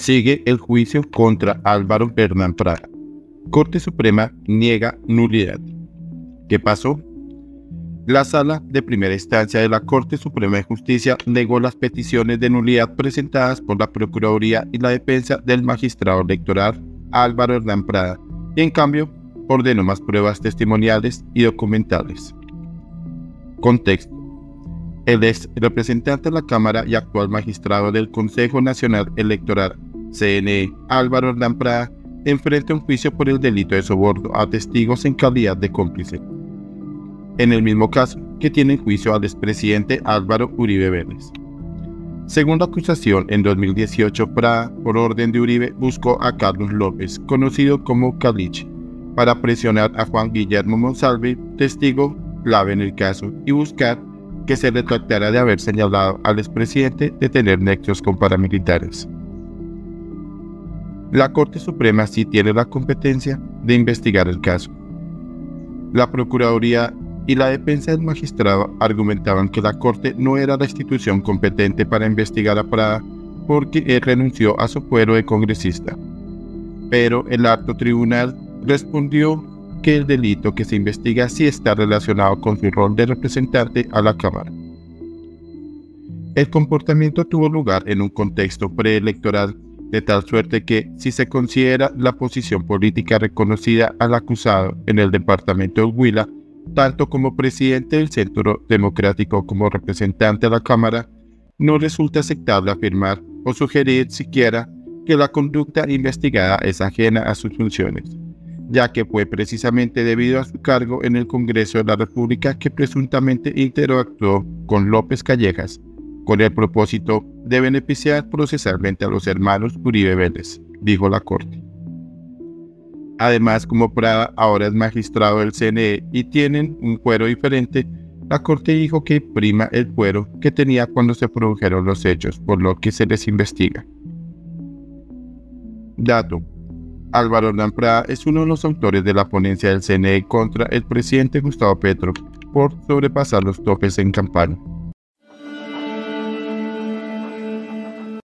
Sigue el juicio contra Álvaro Hernán Prada. Corte Suprema niega nulidad. ¿Qué pasó? La sala de primera instancia de la Corte Suprema de Justicia negó las peticiones de nulidad presentadas por la Procuraduría y la defensa del magistrado electoral Álvaro Hernán Prada y en cambio ordenó más pruebas testimoniales y documentales. Contexto. El ex representante de la Cámara y actual magistrado del Consejo Nacional Electoral, CNE, Álvaro Prada, enfrenta un juicio por el delito de soborno a testigos en calidad de cómplice. En el mismo caso que tiene en juicio al expresidente Álvaro Uribe Vélez. Según la acusación, en 2018 Prada, por orden de Uribe, buscó a Carlos López, conocido como Caliche, para presionar a Juan Guillermo Monsalve, testigo clave en el caso, y buscar que se retractara de haber señalado al expresidente de tener nexos con paramilitares. La Corte Suprema sí tiene la competencia de investigar el caso. La Procuraduría y la defensa del magistrado argumentaban que la Corte no era la institución competente para investigar a Prada porque él renunció a su fuero de congresista. Pero el alto tribunal respondió que el delito que se investiga sí está relacionado con su rol de representante a la Cámara. El comportamiento tuvo lugar en un contexto preelectoral, de tal suerte que, si se considera la posición política reconocida al acusado en el departamento de Huila, tanto como presidente del Centro Democrático como representante a la Cámara, no resulta aceptable afirmar o sugerir siquiera que la conducta investigada es ajena a sus funciones ya que fue precisamente debido a su cargo en el Congreso de la República que presuntamente interactuó con López Callejas, con el propósito de beneficiar procesalmente a los hermanos Uribe Vélez, dijo la Corte. Además, como Prada ahora es magistrado del CNE y tienen un fuero diferente, la Corte dijo que prima el fuero que tenía cuando se produjeron los hechos, por lo que se les investiga. Dato. Álvaro Hernán es uno de los autores de la ponencia del CNE contra el presidente Gustavo Petro por sobrepasar los topes en campaña.